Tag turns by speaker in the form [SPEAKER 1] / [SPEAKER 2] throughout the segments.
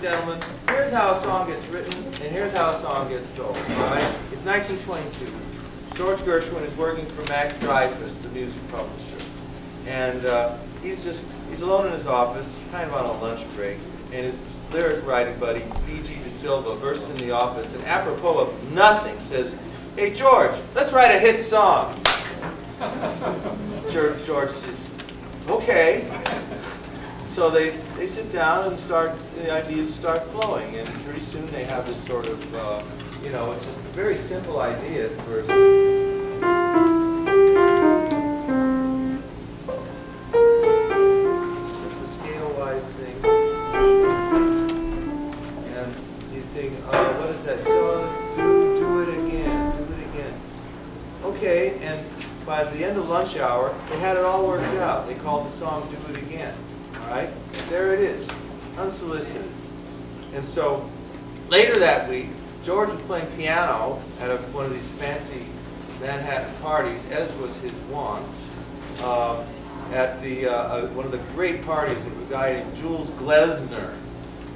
[SPEAKER 1] gentlemen, here's how a song gets written, and here's how a song gets sold. All right? It's 1922. George Gershwin is working for Max Dreyfus, the music publisher, and uh, he's just he's alone in his office, kind of on a lunch break, and his lyric writing buddy, B.G. DeSylva, bursts in the office, and apropos of nothing, says, "Hey George, let's write a hit song." George says, "Okay." So they, they sit down and start, the ideas start flowing, and pretty soon they have this sort of, uh, you know, it's just a very simple idea at first. Just a scale-wise thing. And you sing, uh, what is that? Do, do it again, do it again. Okay, and by the end of lunch hour, they had it all worked out. They called the song Do It Again. All right? There it is, unsolicited. And so later that week, George was playing piano at a, one of these fancy Manhattan parties, as was his wont, um, at the, uh, uh, one of the great parties of a guy named Jules Glaenzer.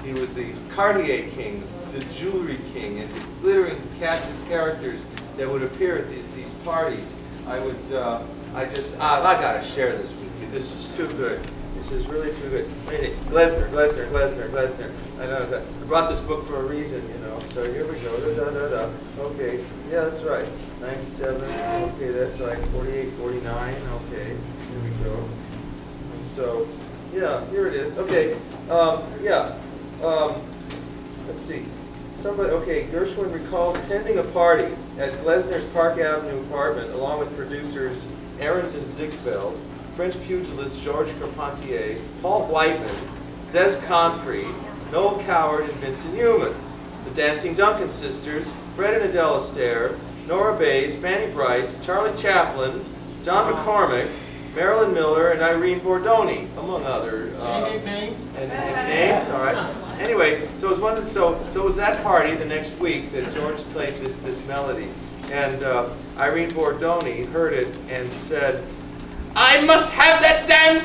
[SPEAKER 1] He was the Cartier king, the jewelry king, and the glittering cast of characters that would appear at these, these parties. I would, uh, I just, uh, I gotta share this with you. This is too good. This is really too good. Anyway, Glaenzer, Glaenzer, Glaenzer, Glaenzer. I know that. I brought this book for a reason, you know. So here we go. Da, da, da, da. Okay. Yeah, that's right. 97. Okay, that's right. 48, 49. Okay. Here we go. And so, yeah, here it is. Okay. Um, yeah. Um, let's see. Somebody, okay, Gershwin recalled attending a party at Glaenzer's Park Avenue apartment along with producers Aarons and Ziegfeld, French pugilist Georges Carpentier, Paul Whiteman, Zez Confrey, Noel Coward, and Vincent Youmans. The Dancing Duncan sisters, Fred and Adele Astaire, Nora Bayes, Fanny Brice, Charlie Chaplin, John McCormack, Marilyn Miller, and Irene Bordoni, among other uh,
[SPEAKER 2] Any names?
[SPEAKER 1] and, and names. All right. Anyway, so it was one. Of, so so it was that party the next week that George played this this melody, and uh, Irene Bordoni heard it and said, "I must have that damn